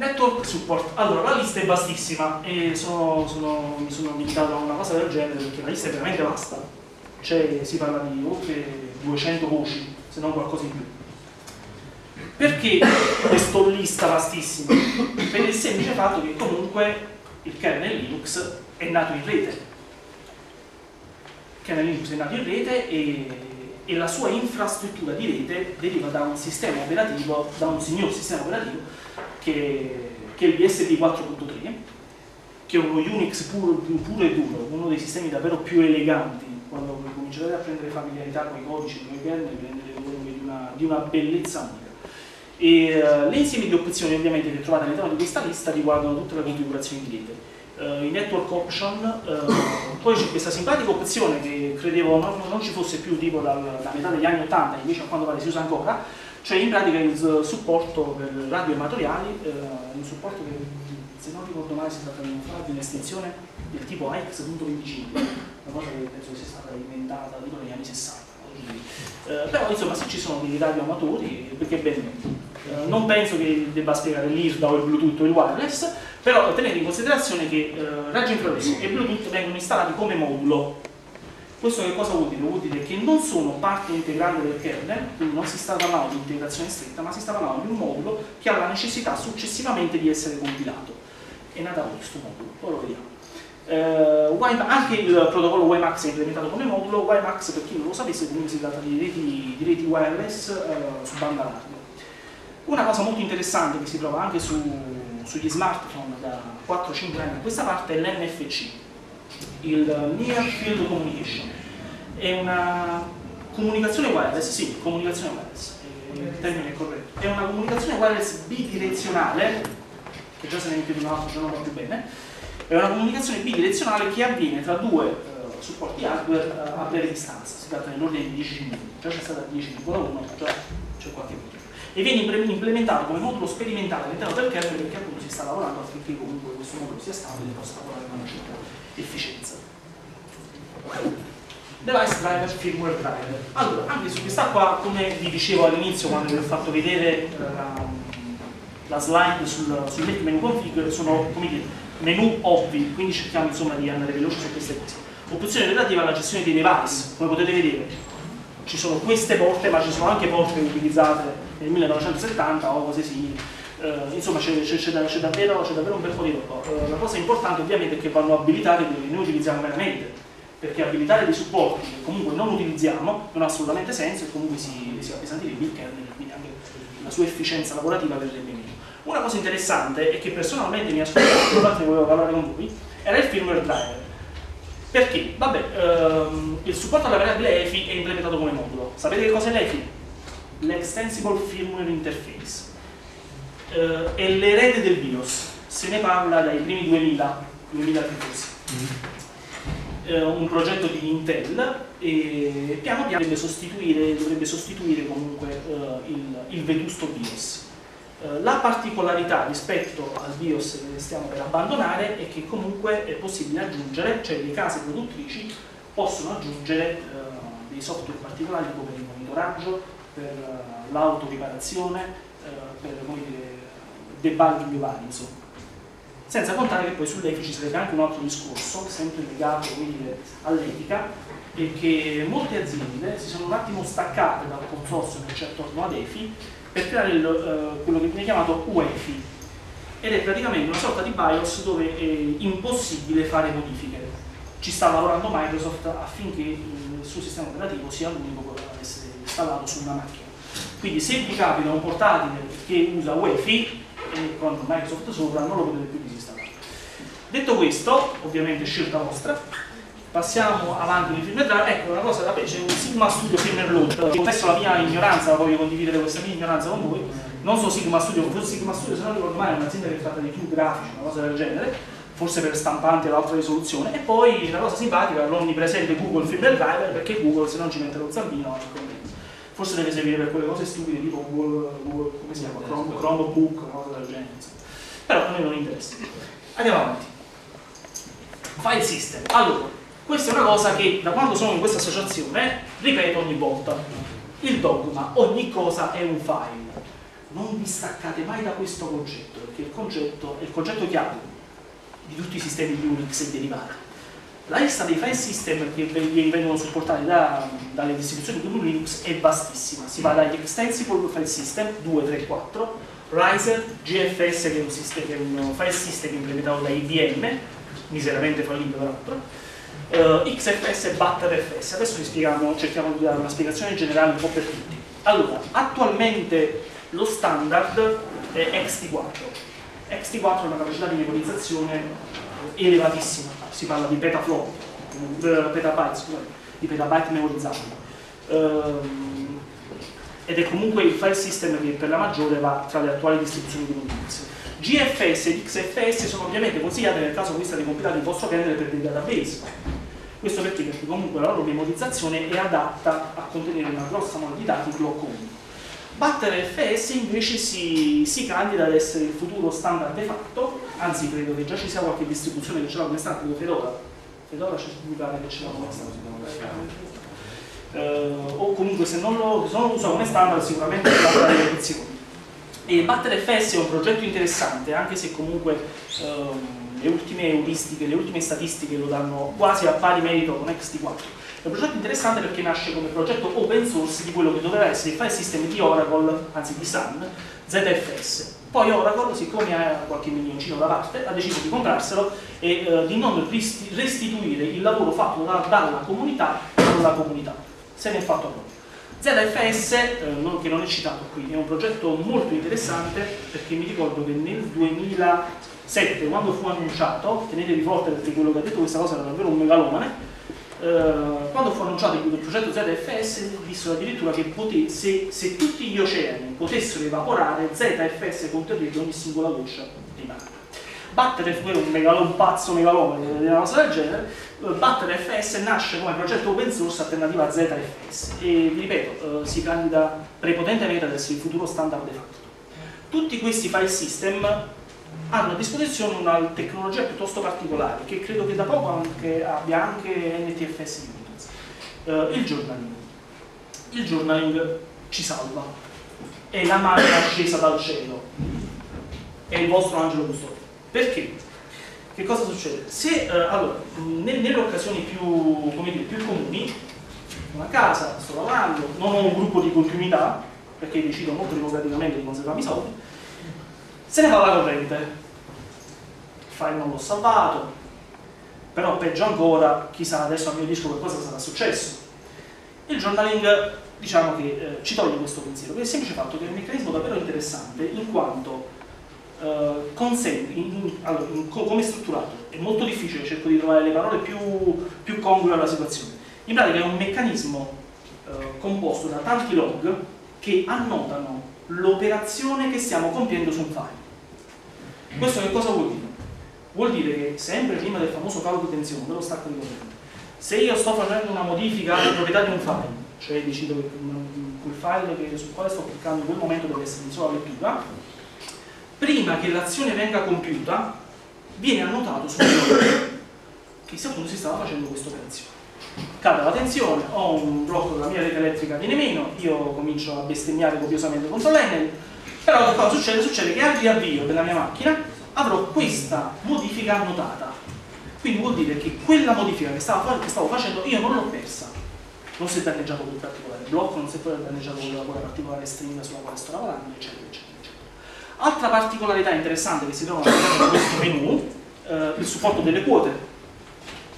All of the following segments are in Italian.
Network support. Allora, la lista è vastissima e sono, sono, mi sono limitato a una cosa del genere perché la lista è veramente vasta. Cioè, si parla di oltre 200 voci, se non qualcosa in più. Perché questa lista vastissima? Per il semplice fatto che comunque il kernel Linux è nato in rete. Il kernel Linux è nato in rete e, e la sua infrastruttura di rete deriva da un sistema operativo, da un signor sistema operativo che, che il BSD 4.3 che è uno Unix puro, puro, e duro, uno dei sistemi davvero più eleganti quando comincerete a prendere familiarità con i codici, con i kernel, vi renderete conto di una, di una bellezza unica. E uh, le di opzioni ovviamente che trovate all'interno di questa lista riguardano tutte le configurazioni di rete. Uh, I network option, uh, poi c'è questa simpatica opzione che credevo non, non ci fosse più tipo da, da metà degli anni 80, invece a quanto pare si usa ancora, cioè in pratica il supporto per radio amatoriali, un supporto che se non ricordo male si tratta di un'estensione del tipo AX.25, una cosa che penso sia stata inventata negli anni 60. Eh, però insomma se ci sono dei radioamatori perché ben eh, non penso che debba spiegare l'IRDA o il Bluetooth o il wireless però tenete in considerazione che eh, raggi infrarossi e Bluetooth vengono installati come modulo questo che cosa vuol dire? Vuol dire che non sono parte integrante del kernel, quindi non si sta parlando di integrazione stretta, ma si sta parlando di un modulo che ha la necessità successivamente di essere compilato. È nata questo modulo, poi lo vediamo. Uh, anche il protocollo WiMAX è implementato come modulo, WiMAX per chi non lo sapesse comunque si tratta di reti, di reti wireless uh, su banda larga. Una cosa molto interessante che si trova anche su, sugli smartphone da 4-5 anni a questa parte è l'NFC, il Near Field Communication. È una comunicazione wireless, sì, comunicazione wireless, il termine è corretto. È una comunicazione wireless bidirezionale, che già se ne mette di un altro, già non va più bene, è una comunicazione bidirezionale che avviene tra due eh, supporti hardware eh, a breve distanza, si tratta nell'ordine di 10 minuti, già c'è stata 10 1, già c'è qualche minuto. E viene implementato come modulo sperimentale all'interno del kernel perché appunto si sta lavorando affinché comunque questo modulo sia stabile e possa lavorare con una certa efficienza. Device driver, firmware driver. Allora, anche su questa qua, come vi dicevo all'inizio quando vi ho fatto vedere eh, la, slide sul, sul menu config, sono come dire, menu ovvi, quindi cerchiamo insomma di andare veloci su queste cose. Opzioni relative alla gestione dei device, come potete vedere, ci sono queste porte, ma ci sono anche porte utilizzate nel 1970 o cose simili. Uh, insomma c'è, davvero, davvero, un bel po' di roba. Uh, la cosa importante ovviamente è che vanno abilitate quelli che noi utilizziamo veramente, perché abilitare dei supporti che comunque non utilizziamo non ha assolutamente senso e comunque si, si appesantirebbe il kernel e quindi anche la sua efficienza lavorativa verrebbe meno. Una cosa interessante è che personalmente mi ha scoperto, infatti volevo parlare con voi, era il firmware driver. Perché? Vabbè, ehm, il supporto alla variabile EFI è implementato come modulo. Sapete che cos'è l'EFI? L'Extensible Firmware Interface. Eh, è l'erede del BIOS. Se ne parla dai primi 2000, 2000 forse. Mm-hmm. Eh, un progetto di Intel e piano piano dovrebbe sostituire, dovrebbe sostituire comunque eh, il, il vetusto BIOS eh, la particolarità rispetto al BIOS che stiamo per abbandonare è che comunque è possibile aggiungere, cioè le case produttrici possono aggiungere eh, dei software particolari per il monitoraggio, per uh, l'autoriparazione, eh, per come dire, debugging vari insomma. Senza contare che poi sull'EFI ci sarebbe anche un altro discorso, sempre legato all'etica, e che molte aziende si sono un attimo staccate dal consorzio che c'è attorno ad EFI per creare il, uh, quello che viene chiamato UEFI ed è praticamente una sorta di BIOS dove è impossibile fare modifiche. Ci sta lavorando Microsoft affinché il suo sistema operativo sia l'unico ad essere installato su una macchina. Quindi se vi capita un portatile che usa UEFI e con Microsoft sopra non lo potete più disinstallare. Detto questo, ovviamente scelta vostra, Passiamo avanti di firmware driver, ecco una cosa, vabbè, c'è un Sigma Studio Firmware Load, confesso la mia ignoranza, voglio condividere questa mia ignoranza con voi, non so Sigma Studio, forse Sigma Studio se non ricordo male è un'azienda che tratta di più grafici, una cosa del genere, forse per stampanti o l'altra risoluzione, e poi la cosa simpatica, l'onnipresente Google Firmware Driver, perché Google se non ci mette lo zampino, forse deve servire per quelle cose stupide tipo Google, Google come si chiama, Chrome, Chromebook, una cosa del genere, però a noi non interessa. Andiamo avanti. File system. Allora, questa è una cosa che da quando sono in questa associazione ripeto ogni volta. Il dogma, ogni cosa è un file. non vi staccate mai da questo concetto, perché il concetto è il concetto chiave di tutti i sistemi di Unix e derivati. La lista dei file system che vengono supportati da, dalle distribuzioni di Linux è vastissima, si va dagli extensible file system 2, 3, 4, Riser, GFS che è un, sistema, che è un file system implementato da IBM, miseramente fallito peraltro, uh, XFS e ButterFS. Adesso spieghiamo, cerchiamo di dare una spiegazione generale un po' per tutti. Allora, attualmente lo standard è XT4. XT4 ha una capacità di memorizzazione elevatissima, si parla di petaflop, eh, petabyte, scusate, di petabyte memorizzabili. Um, ed è comunque il file system che per la maggiore va tra le attuali distribuzioni di Linux. GFS e XFS sono ovviamente consigliate nel caso voi state compilando il vostro kernel per dei database. Questo perché? Perché comunque la loro memorizzazione è adatta a contenere una grossa mole di block only. ButterFS invece si, si, candida ad essere il futuro standard de facto, anzi credo che già ci sia qualche distribuzione che ce l'ha come standard, credo Fedora. Fedora c'è mi pare che ce l'ha come standard. Uh, o comunque se non lo, se non lo usa come standard sicuramente avrà delle lezioni. E ButterFS è un progetto interessante, anche se comunque um, le ultime euristiche, le ultime statistiche lo danno quasi a pari merito con XT4 è un progetto interessante perché nasce come progetto open source di quello che doveva essere il file system di Oracle, anzi di Sun, ZFS. Poi Oracle, siccome ha qualche milioncino da parte, ha deciso di comprarselo e eh, di non restituire il lavoro fatto da, dalla comunità alla comunità. Se ne è fatto proprio. ZFS, eh, che non è citato qui, è un progetto molto interessante perché mi ricordo che nel 2007, quando fu annunciato, tenetevi forte perché quello che ha detto questa cosa era davvero un megalomane, eh, quando fu annunciato il progetto ZFS dissero addirittura che pote, se, se, tutti gli oceani potessero evaporare ZFS conterrebbe ogni singola goccia di mare. Battere è un, megalo, un pazzo megalomane di una cosa del genere eh, Battere nasce come progetto open source alternativa a ZFS e vi ripeto, eh, si candida prepotentemente ad essere il futuro standard de facto. Tutti questi file system hanno a disposizione una tecnologia piuttosto particolare che credo che da poco anche, abbia anche NTFS Units, uh, il journaling. Il journaling ci salva, è la macchina scesa dal cielo, è il vostro angelo custode. Perché? Che cosa succede? Se, uh, allora, nel, nelle occasioni più, dire, più comuni, una casa, sto lavorando, non ho un gruppo di continuità, perché decido molto democraticamente di conservarmi i soldi, se ne va la corrente il file non l'ho salvato. Però peggio ancora chissà adesso al mio disco che cosa sarà successo. Il journaling diciamo che eh, ci toglie questo pensiero per il semplice fatto che è un meccanismo davvero interessante in quanto eh, consente in, in, allora, in, come è strutturato è molto difficile cerco di trovare le parole più, più congrue alla situazione. In pratica è un meccanismo eh, composto da tanti log che annotano l'operazione che stiamo compiendo su un file questo che cosa vuol dire? Vuol dire che sempre prima del famoso calo di tensione, dello stacco di corrente, se io sto facendo una modifica alla proprietà di un file, cioè decido che quel file sul quale sto cliccando in quel momento deve essere in sola lettura, prima che l'azione venga compiuta, viene annotato sul che appunto si stava facendo questa operazione. Cade la tensione, ho un blocco della mia rete elettrica viene meno, io comincio a bestemmiare copiosamente contro l'Enel, però che cosa succede? Succede che al riavvio della mia macchina avrò questa modifica annotata. Quindi vuol dire che quella modifica che stavo, che stavo facendo io non l'ho persa. Non si è danneggiato quel particolare blocco, non si è danneggiato quella, particolare stringa sulla quale sto lavorando, eccetera, eccetera, eccetera. Altra particolarità interessante che si trova di questo menu, eh, il supporto delle quote.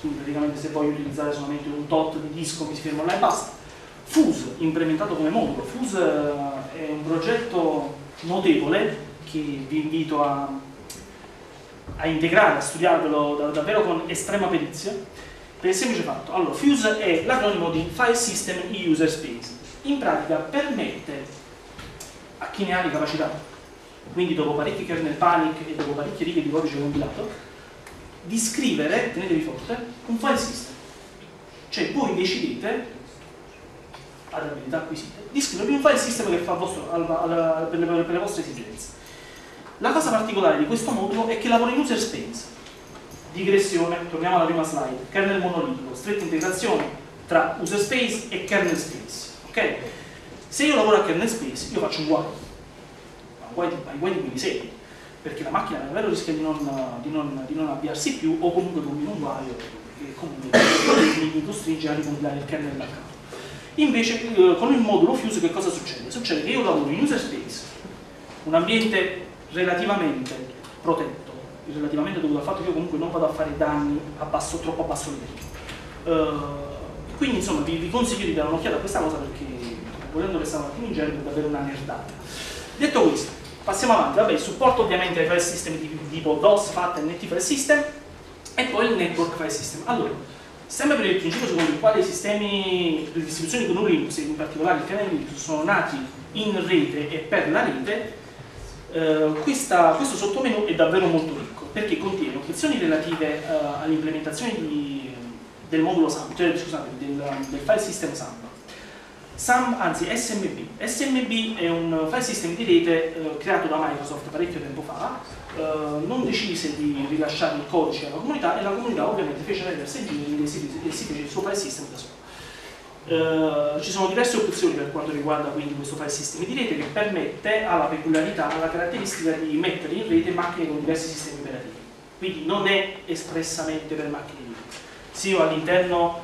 Praticamente se voglio utilizzare solamente un tot di disco mi si fermo là e basta. Fuse, implementato come modulo. Fuse eh, è un progetto notevole che vi invito a, a integrare, a studiarvelo da, davvero con estrema perizia per il semplice fatto. Allora, Fuse è l'acronimo di File System User Space. In pratica permette a chi ne ha di capacità, quindi dopo parecchi kernel panic e dopo parecchie righe di codice compilato, di scrivere, tenetevi forte, un file system. Cioè voi decidete ad abilità acquisite, di scrivervi un file system che fa vostro, al, al, per, le, per, le, vostre esigenze. La cosa particolare di questo modulo è che lavora in user space. Digressione, torniamo alla prima slide, kernel monolitico, stretta integrazione tra user space e kernel space. Okay? Se io lavoro a kernel space, io faccio un while. guai, ai guai di quelli seri, perché la macchina davvero rischia di non, di, non, di non, avviarsi più o comunque combina un guaio e comunque mi costringe a ricompilare il kernel da capo. Invece eh, con il modulo Fuse che cosa succede? Succede che io lavoro in user space, un ambiente relativamente protetto, relativamente dovuto al fatto che io comunque non vado a fare danni a basso, troppo a basso livello. Uh, quindi insomma vi, vi, consiglio di dare un'occhiata a questa cosa perché volendo restare un attimo in genere è davvero una nerdata. Detto questo, passiamo avanti, vabbè, il supporto ovviamente ai file system di tipo DOS, FAT e NT file system e poi il network file system. Allora, Sempre per il principio secondo il quale i sistemi di distribuzione con Linux, in particolare il kernel Linux, sono nati in rete e per la rete, eh, questa, questo sottomenu è davvero molto ricco perché contiene opzioni relative eh, all'implementazione del modulo SAM, cioè scusate, del, del file system SAM, SAM, anzi SMB. SMB è un file system di rete eh, creato da Microsoft parecchio tempo fa, eh, non decise di rilasciare il codice alla comunità e la comunità ovviamente fece rendersi e si, si fece il suo file system da solo. Uh, ci sono diverse opzioni per quanto riguarda quindi questo file system di rete che permette alla peculiarità, alla caratteristica di mettere in rete macchine con diversi sistemi operativi. Quindi non è espressamente per macchine Linux. Se io all'interno,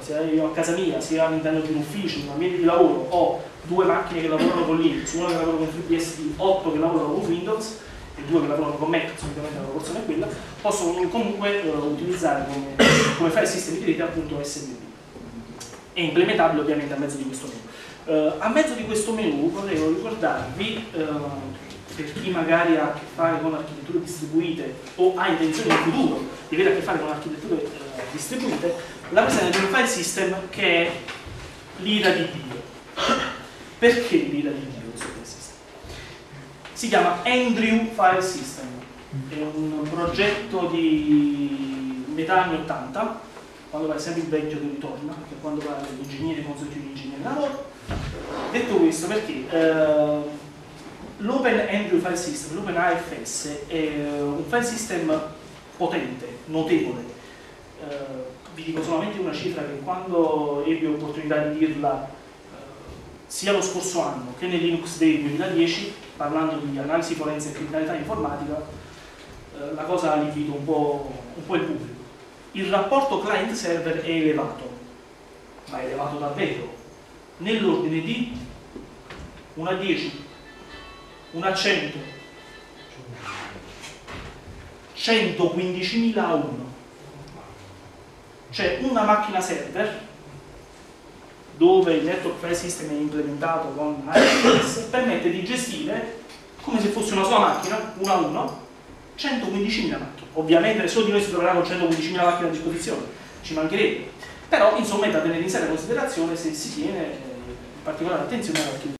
sia io a casa mia, sia all'interno di un ufficio, in un ambiente di lavoro, ho due macchine che lavorano con Linux, una che lavora con FreeBSD, 8 che lavorano con Windows, e due che lavorano con Mac, solitamente la proporzione è quella, posso comunque uh, utilizzare come, come file system di rete appunto SMB. È implementabile ovviamente a mezzo di questo menu. Uh, a mezzo di questo menu volevo ricordarvi, uh, per chi magari ha a che fare con architetture distribuite o ha intenzione in futuro di avere a che fare con architetture distribuite, la presenza di un file system che è l'ira di Dio. Perché l'ira di Dio? si chiama Andrew File System, è un progetto di metà anni 80, quando va sempre il vecchio che ritorna, perché quando va gli ingegneri consultivi di ingegneri lavoro. Detto questo, perché eh, l'Open Andrew File System, l'Open AFS, è un file system potente, notevole. Eh, vi dico solamente una cifra che quando ebbi opportunità di dirla eh, sia lo scorso anno che nel Linux Day 2010 parlando di analisi forense e criminalità informatica, eh, la cosa ha liquido un po', un po' il pubblico. Il rapporto client-server è elevato, ma è elevato davvero, nell'ordine di 1 a 10, 1 a 100, 115.000 a 1. Cioè una macchina server dove il network file system è implementato con AWS permette di gestire come se fosse una sua macchina, uno a uno, 115.000 macchine. Ovviamente nessuno di noi si troverà con 115.000 macchine a disposizione, ci mancherebbe. Però insomma è da tenere in seria considerazione se si tiene in particolare attenzione all'architettura.